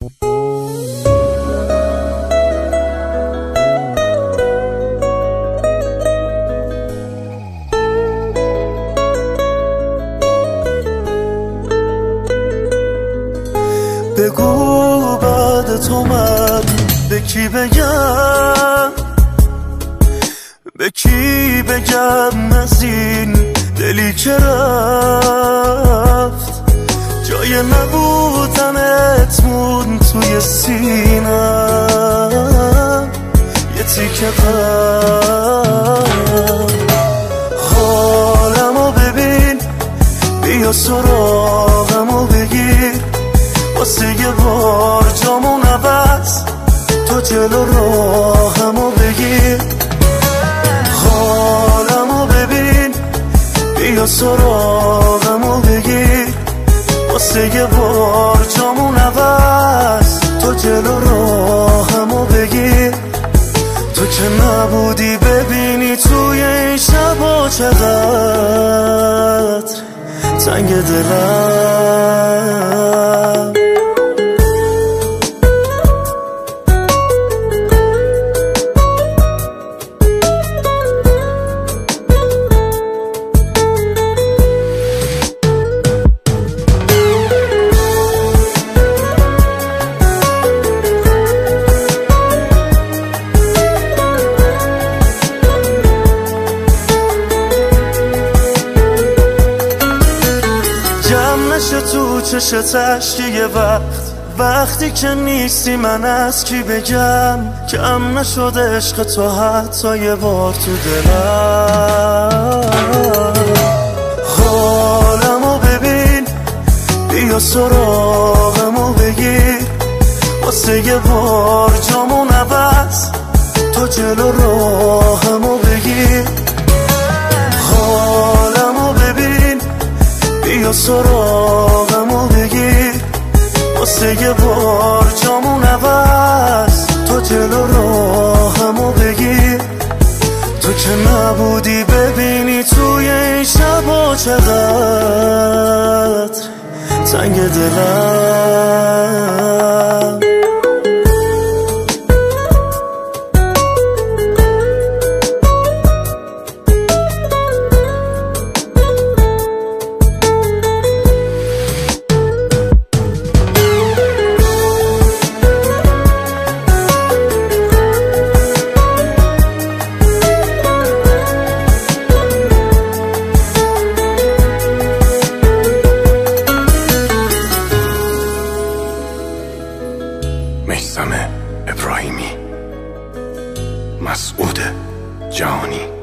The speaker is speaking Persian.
بگو بعد تو من به کی بگم؟ به کی بگم از این دلی که سینم یه تیکه قلب حالمو ببین بیا سراغمو بگیر. واسه یه بار جامون عوض تو جلو راهمو بگیر. حالمو ببین بیا سراغمو بگیر. واسه یه بار جامون عوض تو جلو راهمو بگیر تو که نبودی ببینی توی این شبا چقدر. تنگ دلم. تو چشتش یه وقت. وقتی که نیستی من از کی بگم کم نشده عشق تو حتی یه بار تو دلم. حالمو ببین بیا سراغمو بگیر. واسه یه بار جامون عوض تو جلو راهمو بگیر. حالمو ببین بیا سراغمو یه بار جامون عوض. تو جلو راهمو بگیر تو که نبودی ببینی توی این شبا چقدر. تنگ دلم. میسم ابراهیمی. مسعود جهانی.